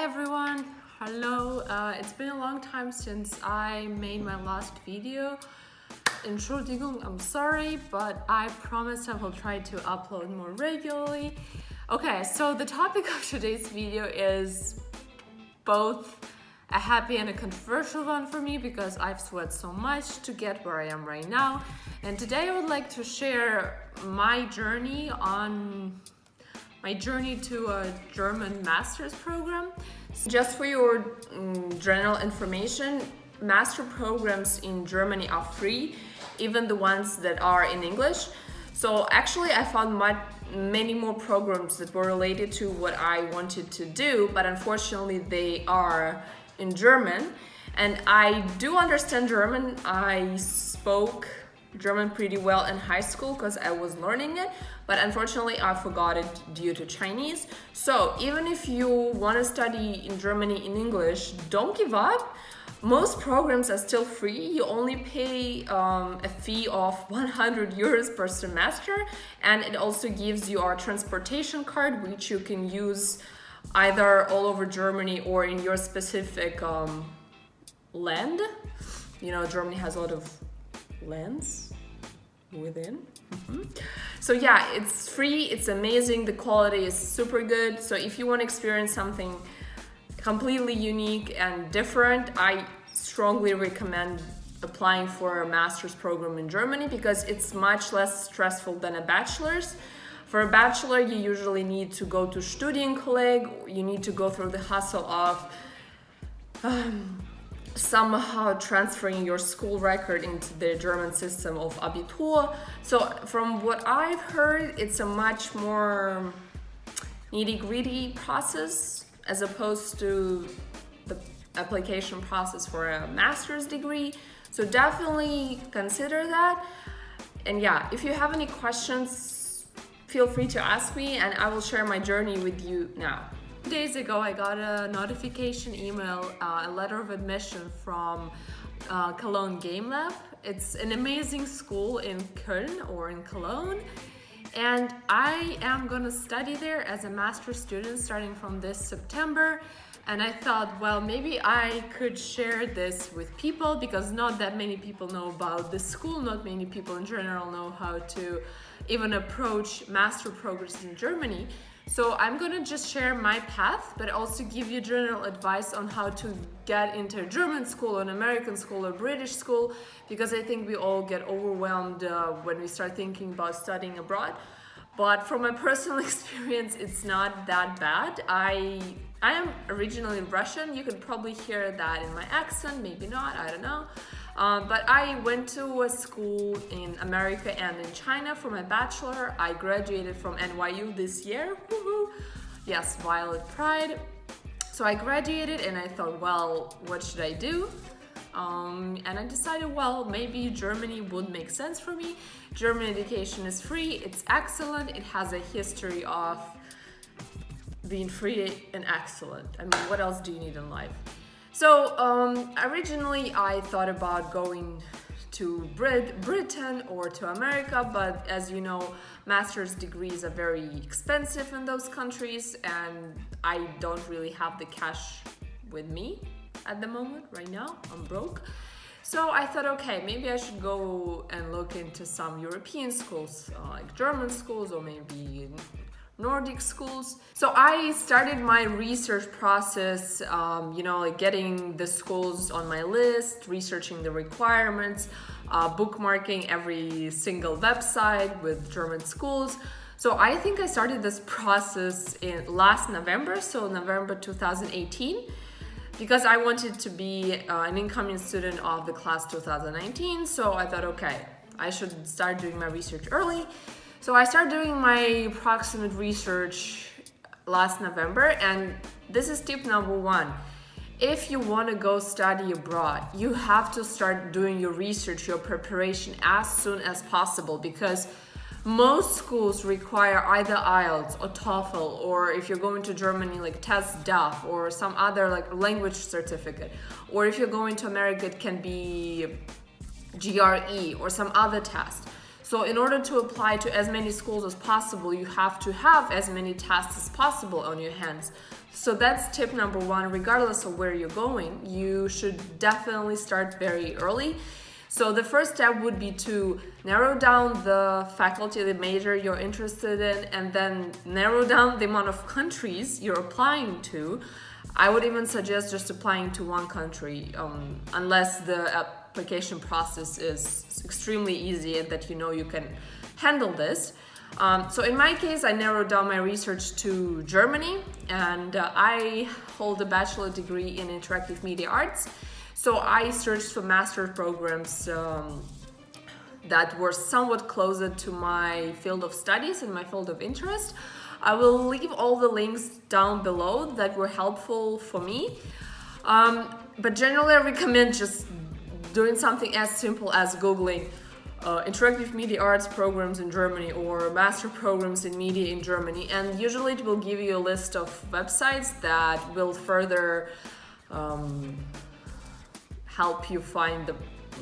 Everyone, hello. Uh, it's been a long time since I made my last video. Entschuldigung, I'm sorry, but I promise I will try to upload more regularly. Okay, so the topic of today's video is both a happy and a controversial one for me because I've sweat so much to get where I am right now. And today I would like to share my journey on my journey to a German master's program. Just for your um, general information, master programs in Germany are free, even the ones that are in English. So actually I found my, many more programs that were related to what I wanted to do, but unfortunately they are in German. And I do understand German. I spoke German pretty well in high school because I was learning it, but unfortunately I forgot it due to Chinese. So even if you want to study in Germany in English, don't give up. Most programs are still free. You only pay um, a fee of 100 euros per semester, and it also gives you our transportation card, which you can use either all over Germany or in your specific um, land. You know, Germany has a lot of lands within. Mm -hmm. So yeah, it's free, it's amazing, the quality is super good. So if you want to experience something completely unique and different, I strongly recommend applying for a master's program in Germany because it's much less stressful than a bachelor's. For a bachelor, you usually need to go to Studienkolleg, you need to go through the hustle of um, somehow transferring your school record into the German system of Abitur. So from what I've heard, it's a much more nitty-gritty process as opposed to the application process for a master's degree. So definitely consider that. And yeah, if you have any questions, feel free to ask me and I will share my journey with you now days ago, I got a notification email, uh, a letter of admission from uh, Cologne Game Lab. It's an amazing school in Köln or in Cologne. And I am gonna study there as a master student starting from this September. And I thought, well, maybe I could share this with people because not that many people know about this school. Not many people in general know how to even approach master programs in Germany. So I'm gonna just share my path, but also give you general advice on how to get into a German school, an American school, or British school, because I think we all get overwhelmed uh, when we start thinking about studying abroad. But from my personal experience, it's not that bad. I I am originally Russian. You can probably hear that in my accent, maybe not, I don't know. Um, but I went to a school in America and in China for my bachelor. I graduated from NYU this year. Yes, Violet Pride. So I graduated and I thought, well, what should I do? Um, and I decided, well, maybe Germany would make sense for me. German education is free, it's excellent, it has a history of being free and excellent. I mean, what else do you need in life? So um, originally I thought about going to Brit Britain or to America, but as you know, master's degrees are very expensive in those countries and I don't really have the cash with me at the moment, right now, I'm broke. So I thought, okay, maybe I should go and look into some European schools, uh, like German schools or maybe Nordic schools. So I started my research process, um, you know, like getting the schools on my list, researching the requirements, uh, bookmarking every single website with German schools. So I think I started this process in last November, so November 2018, because I wanted to be uh, an incoming student of the class 2019. So I thought, okay, I should start doing my research early. So I started doing my approximate research last November and this is tip number one. If you want to go study abroad, you have to start doing your research, your preparation as soon as possible because most schools require either IELTS or TOEFL or if you're going to Germany like TestDaF or some other like language certificate or if you're going to America it can be GRE or some other test. So in order to apply to as many schools as possible, you have to have as many tasks as possible on your hands. So that's tip number one. Regardless of where you're going, you should definitely start very early. So the first step would be to narrow down the faculty, the major you're interested in, and then narrow down the amount of countries you're applying to. I would even suggest just applying to one country, um, unless the application process is extremely easy and that you know you can handle this. Um, so in my case, I narrowed down my research to Germany and uh, I hold a bachelor degree in interactive media arts. So I searched for master programs um, that were somewhat closer to my field of studies and my field of interest. I will leave all the links down below that were helpful for me. Um, but generally I recommend just doing something as simple as Googling uh, interactive media arts programs in Germany or master programs in media in Germany and usually it will give you a list of websites that will further um, help you find the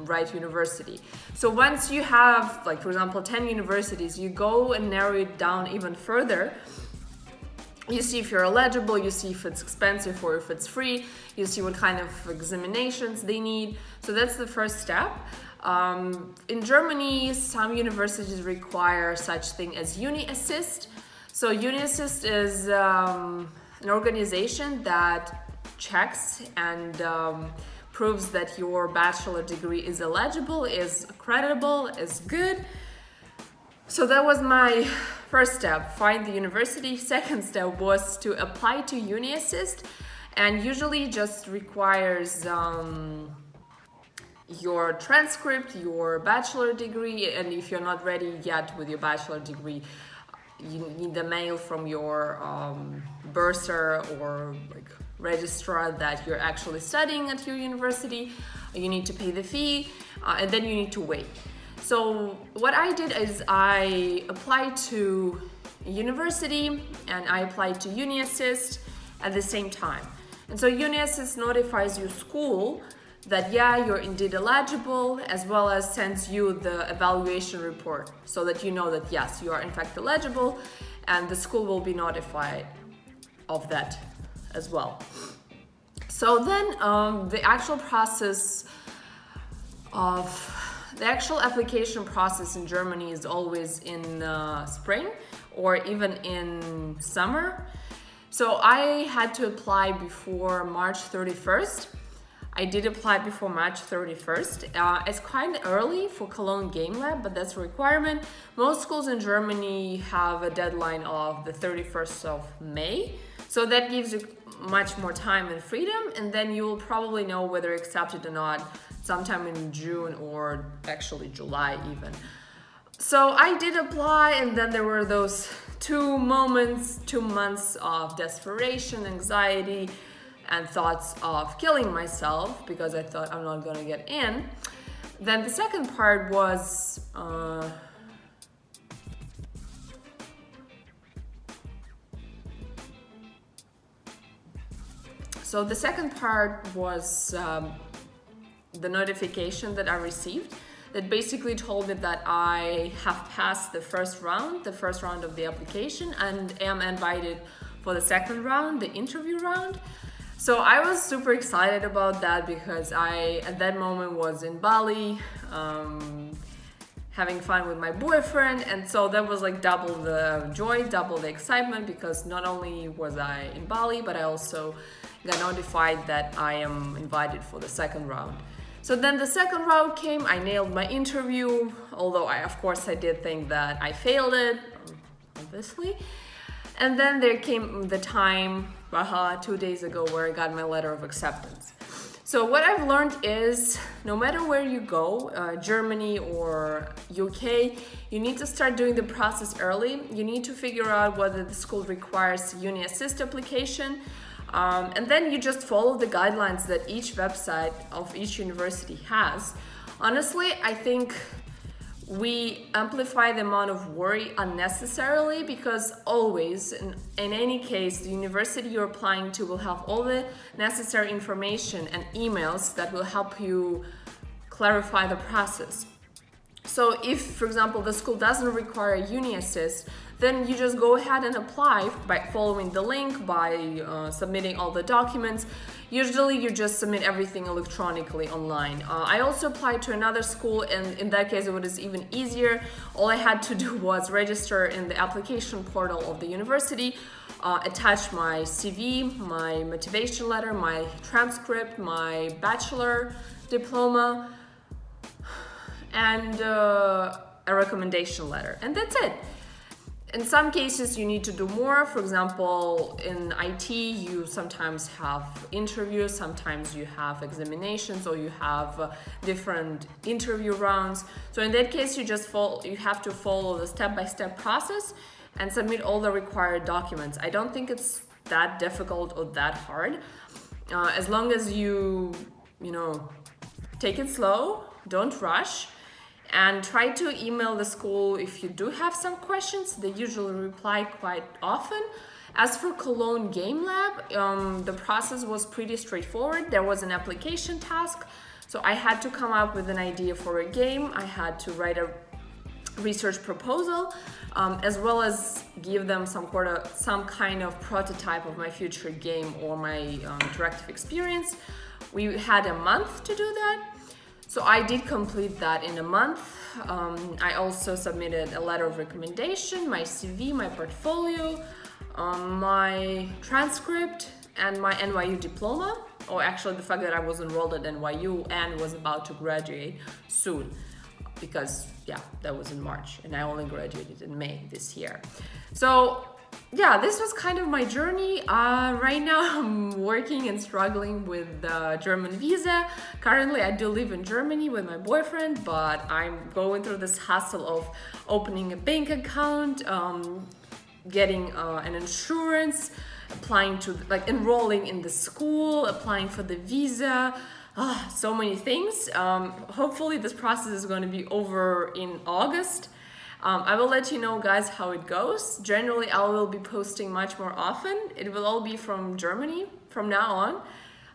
right university. So once you have like for example 10 universities you go and narrow it down even further you see if you're eligible, you see if it's expensive or if it's free, you see what kind of examinations they need. So that's the first step. Um, in Germany, some universities require such thing as UniAssist. So UniAssist is um, an organization that checks and um, proves that your bachelor degree is eligible, is creditable, is good. So that was my first step, find the university. Second step was to apply to UniAssist and usually just requires um, your transcript, your bachelor degree, and if you're not ready yet with your bachelor degree, you need the mail from your um, bursar or like registrar that you're actually studying at your university. You need to pay the fee, uh, and then you need to wait. So what I did is I applied to university and I applied to UniAssist at the same time. And so UniAssist notifies your school that yeah, you're indeed eligible, as well as sends you the evaluation report so that you know that yes, you are in fact eligible and the school will be notified of that as well. So then um, the actual process of the actual application process in Germany is always in uh, spring or even in summer. So I had to apply before March 31st I did apply before March 31st. Uh, it's quite early for Cologne Game Lab, but that's a requirement. Most schools in Germany have a deadline of the 31st of May. So that gives you much more time and freedom, and then you will probably know whether accepted or not sometime in June or actually July even. So I did apply, and then there were those two moments, two months of desperation, anxiety, and thoughts of killing myself because I thought I'm not gonna get in. Then the second part was uh, so the second part was um, the notification that I received that basically told me that I have passed the first round, the first round of the application, and am invited for the second round, the interview round. So I was super excited about that because I, at that moment, was in Bali, um, having fun with my boyfriend, and so that was like double the joy, double the excitement because not only was I in Bali, but I also got notified that I am invited for the second round. So then the second round came, I nailed my interview, although I, of course, I did think that I failed it, obviously. And then there came the time, aha, two days ago, where I got my letter of acceptance. So what I've learned is, no matter where you go, uh, Germany or UK, you need to start doing the process early. You need to figure out whether the school requires Uni Assist application, um, and then you just follow the guidelines that each website of each university has. Honestly, I think we amplify the amount of worry unnecessarily because always, in, in, any case, the university you're applying to will have all the necessary information and emails that will help you clarify the process. So if, for example, the school doesn't require uni assist, then you just go ahead and apply by following the link, by uh, submitting all the documents. Usually you just submit everything electronically online. Uh, I also applied to another school and in that case it was even easier. All I had to do was register in the application portal of the university, uh, attach my CV, my motivation letter, my transcript, my bachelor diploma, and uh, a recommendation letter. And that's it. In some cases, you need to do more. For example, in IT, you sometimes have interviews, sometimes you have examinations, or you have uh, different interview rounds. So in that case, you just follow, you have to follow the step-by-step -step process and submit all the required documents. I don't think it's that difficult or that hard. Uh, as long as you, you know, take it slow, don't rush, and try to email the school if you do have some questions. They usually reply quite often. As for Cologne Game Lab, um, the process was pretty straightforward. There was an application task, so I had to come up with an idea for a game. I had to write a research proposal, um, as well as give them some, of, some kind of prototype of my future game or my um, interactive experience. We had a month to do that. So I did complete that in a month. Um, I also submitted a letter of recommendation, my CV, my portfolio, um, my transcript, and my NYU diploma. Or actually the fact that I was enrolled at NYU and was about to graduate soon. Because yeah, that was in March and I only graduated in May this year. So yeah, this was kind of my journey. Uh, right now I'm working and struggling with the German visa. Currently I do live in Germany with my boyfriend, but I'm going through this hassle of opening a bank account, um, getting uh, an insurance, applying to, like enrolling in the school, applying for the visa, uh, so many things. Um, hopefully this process is going to be over in August. Um, I will let you know guys how it goes. Generally, I will be posting much more often. It will all be from Germany from now on.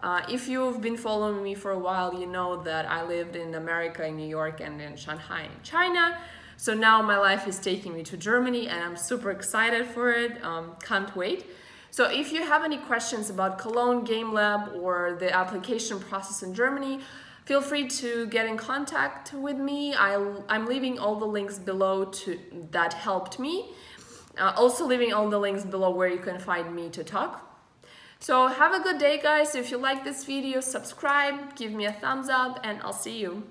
Uh, if you've been following me for a while, you know that I lived in America, in New York, and in Shanghai, in China. So now my life is taking me to Germany, and I'm super excited for it. Um, can't wait. So if you have any questions about Cologne Game Lab or the application process in Germany, Feel free to get in contact with me. i am leaving all the links below to that helped me. Uh, also leaving all the links below where you can find me to talk. So have a good day guys. If you like this video, subscribe, give me a thumbs up and I'll see you.